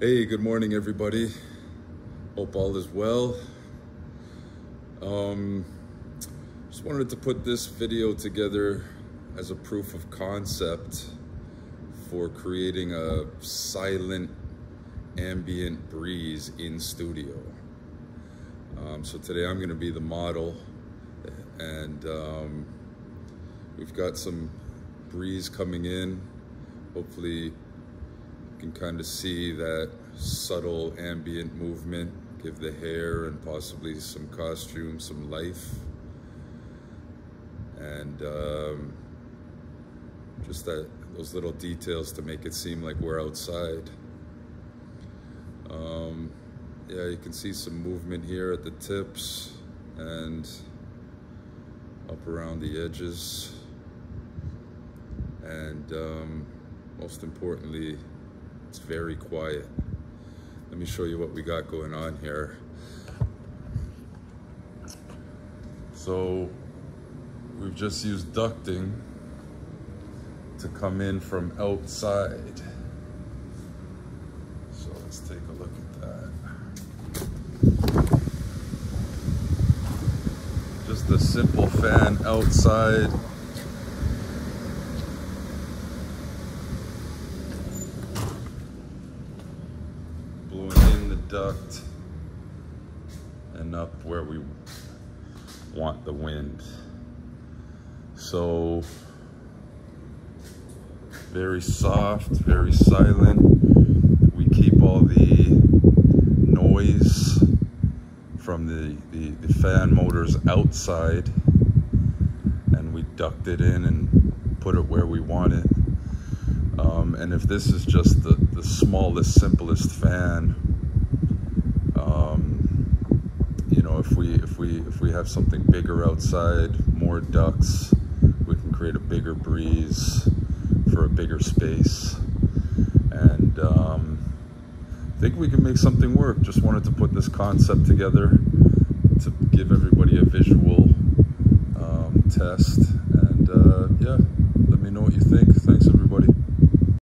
Hey, good morning, everybody. Hope all is well. Um, just wanted to put this video together as a proof of concept for creating a silent ambient breeze in studio. Um, so today I'm going to be the model and um, we've got some breeze coming in. Hopefully can kind of see that subtle ambient movement, give the hair and possibly some costume some life. And um, just that those little details to make it seem like we're outside. Um, yeah, you can see some movement here at the tips and up around the edges. And um, most importantly, it's very quiet. Let me show you what we got going on here. So we've just used ducting to come in from outside. So let's take a look at that. Just a simple fan outside. Blowing in the duct and up where we want the wind. So very soft, very silent. We keep all the noise from the, the, the, fan motors outside and we duct it in and put it where we want it. Um, and if this is just the, the smallest, simplest fan, um, you if we if we if we have something bigger outside, more ducts, we can create a bigger breeze for a bigger space. And um, I think we can make something work. Just wanted to put this concept together to give everybody a visual um, test. And uh, yeah, let me know what you think. Thanks, everybody.